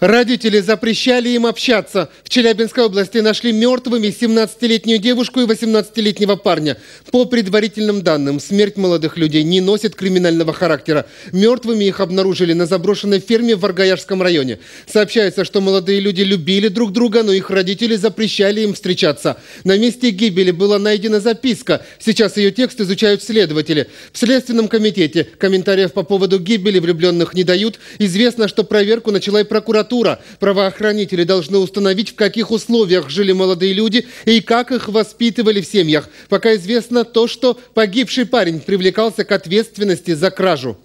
Родители запрещали им общаться. В Челябинской области нашли мертвыми 17-летнюю девушку и 18-летнего парня. По предварительным данным, смерть молодых людей не носит криминального характера. Мертвыми их обнаружили на заброшенной ферме в Варгаяшском районе. Сообщается, что молодые люди любили друг друга, но их родители запрещали им встречаться. На месте гибели была найдена записка. Сейчас ее текст изучают следователи. В Следственном комитете комментариев по поводу гибели влюбленных не дают. Известно, что проверку начала и прокуратура прокуратура. Правоохранители должны установить, в каких условиях жили молодые люди и как их воспитывали в семьях. Пока известно то, что погибший парень привлекался к ответственности за кражу.